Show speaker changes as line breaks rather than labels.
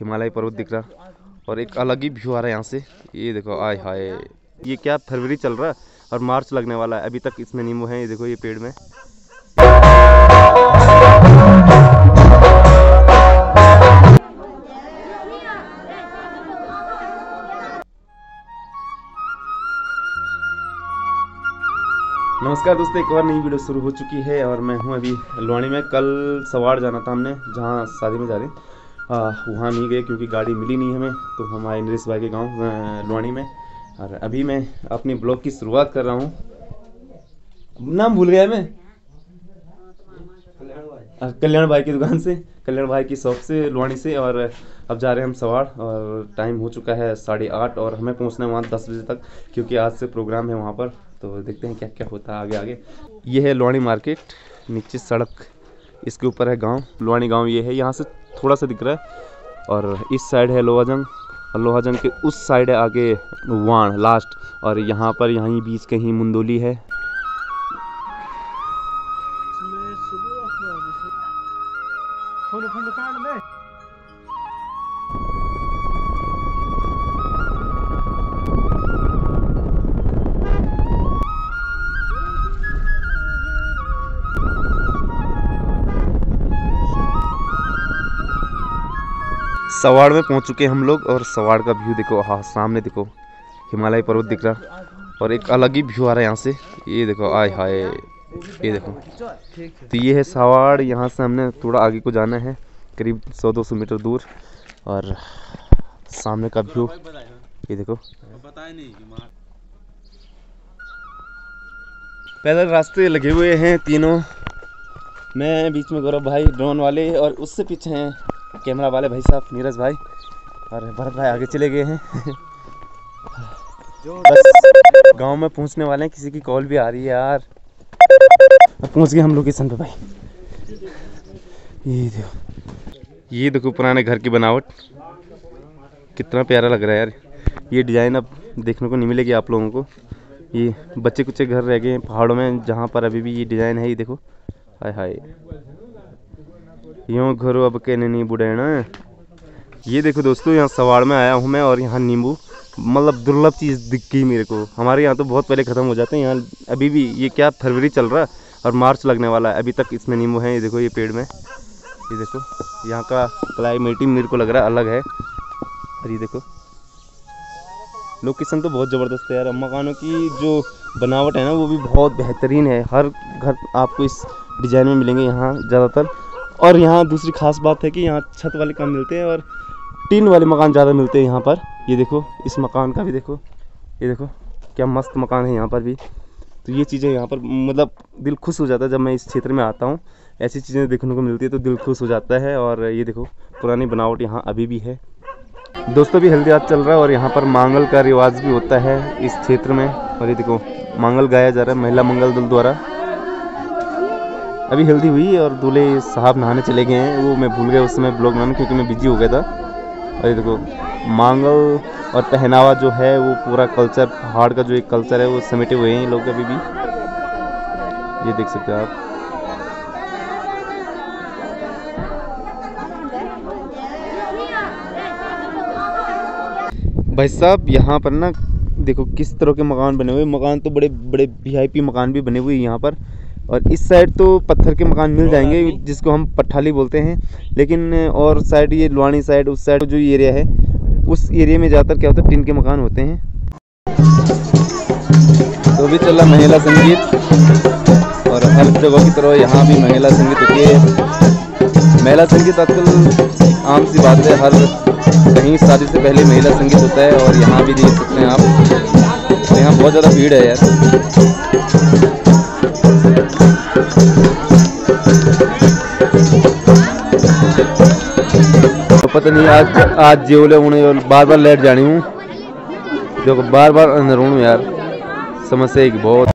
हिमालय पर्वत दिख रहा। और एक अलग ही व्यू आ रहा है यहाँ से। ये देखो आय हाय। ये क्या फरवरी चल रहा है? और मार्च लगने वाला है। अभी तक इसमें नींबू है ये देखो ये पेड़ में। नमस्कार दोस्तों एक और नई वीडियो शुरू हो चुकी है और मैं हूँ अभी लुआनी में। कल सवार जाना था हमने जहाँ शादी में जा रहे आ, वहाँ नहीं गए क्योंकि गाड़ी मिली नहीं हमें तो हम आए नरेश भाई के गाँव लुआनी में। और अभी मैं अपनी ब्लॉग की शुरुआत कर रहा हूँ। नाम भूल गया मैं। कल्याण भाई की दुकान से, कल्याण भाई की शॉप से लुआनी से, और अब जा रहे हैं हम सवार, और टाइम हो चुका है साढ़े आठ, और हमें पहुँचना है वहाँ दस बजे तक, क्योंकि आज से प्रोग्राम है वहाँ पर तो देखते हैं क्या क्या होता है आगे आगे ये है लोहानी मार्केट नीचे सड़क, इसके ऊपर है गाँव, लोहानी गाँव ये है, यहाँ से थोड़ा सा दिख रहा है। और इस साइड है लोहाजंग। और लोहाजंग के उस साइड है आगे वाण लास्ट और यहाँ पर यहीं बीच कहीं मुंदोली है। सवाड़ में पहुँच चुके हैं हम लोग और सवाड़ का व्यू देखो हाँ सामने देखो, हिमालय पर्वत दिख रहा और एक अलग ही व्यू आ रहा है यहाँ से। ये देखो, आय हाय, ये देखो। तो ये है सवाड़, यहाँ से हमने थोड़ा आगे को जाना है, करीब 100-200 मीटर दूर और सामने का व्यू ये देखो। पैदल रास्ते लगे हुए हैं तीनों। मैं बीच में गौरव भाई, ड्रोन वाले और उससे पीछे हैं कैमरा वाले भाई साहब, नीरज भाई और भरत भाई आगे चले गए हैं। बस गाँव में पहुँचने वाले हैं, किसी की कॉल भी आ रही है यार। पहुँच गए हम लोकेशन पे भाई। ये देखो। ये देखो पुराने घर की बनावट। कितना प्यारा लग रहा है यार। ये डिज़ाइन अब देखने को नहीं मिलेगी आप लोगों को। ये बच्चे कुच्चे घर रह गए हैं पहाड़ों में, जहाँ पर अभी भी ये डिज़ाइन है, ये देखो। हाय हाय। यूँ घरों अब के नहीं बुढ़ेना ये देखो दोस्तों, यहाँ सवाड़ में आया हूँ मैं और यहाँ नींबू। मतलब दुर्लभ चीज़ दिख गई मेरे को। हमारे यहाँ तो बहुत पहले ख़त्म हो जाते हैं। यहाँ अभी भी ये क्या फरवरी चल रहा है और मार्च लगने वाला है। अभी तक इसमें नींबू है, ये देखो ये पेड़ में। ये देखो, यहाँ का क्लाइमेट ही मेरे को लग रहा है अलग है। और ये देखो, लोकेशन तो बहुत ज़बरदस्त है यार। मकानों की जो बनावट है ना, वो भी बहुत बेहतरीन है। हर घर आपको इस डिज़ाइन में मिलेंगे यहाँ ज़्यादातर। और यहाँ दूसरी खास बात है कि यहाँ छत वाले कम मिलते हैं और टीन वाले मकान ज़्यादा मिलते हैं यहाँ पर। ये देखो, इस मकान का भी देखो। ये देखो, क्या मस्त मकान है यहाँ पर भी। तो ये चीज़ें यहाँ पर मतलब दिल खुश हो जाता है जब मैं इस क्षेत्र में आता हूँ। ऐसी चीज़ें देखने को मिलती है तो दिल खुश हो जाता है और ये देखो, पुरानी बनावट यहाँ अभी भी है। दोस्तों भी हल्दी हाथ चल रहा है और यहाँ पर मांगल का रिवाज भी होता है इस क्षेत्र में। और ये देखो, मांगल गाया जा रहा है महिला मंगल दल द्वारा। अभी हल्दी हुई और दूल्हे साहब नहाने चले गए हैं। वो मैं भूल गया उस समय ब्लॉग बनाने क्योंकि मैं बिज़ी हो गया था। और देखो, मांगल और पहनावा जो है, वो पूरा कल्चर पहाड़ का जो एक कल्चर है, वो समेटे हुए हैं लोग अभी भी। ये देख सकते हो आप। भाई साहब, यहाँ पर ना, देखो किस तरह के मकान बने हुए मकान तो बड़े बड़े वीआईपी मकान भी बने हुए यहाँ पर। और इस साइड तो पत्थर के मकान मिल जाएँगे जिसको हम पट्ठाली बोलते हैं। लेकिन और साइड ये लुआनी साइड उस साइड जो एरिया है उस एरिया में ज़्यादातर क्या होता है टिन के मकान होते हैं। तो भी चल चला महिला संगीत और हर जगह की तरह यहाँ भी महिला संगीत होती है। महिला संगीत आजकल आम सी बात है हर कहीं शादी से पहले महिला संगीत होता है और यहाँ भी देख सकते हैं आप। तो यहाँ बहुत ज़्यादा भीड़ है यार। पता नहीं, आज आज जेवले उन्हें बार बार लेट जानी हूँ। जो बार बार अंदर हूँ यार। समस्या एक बहुत।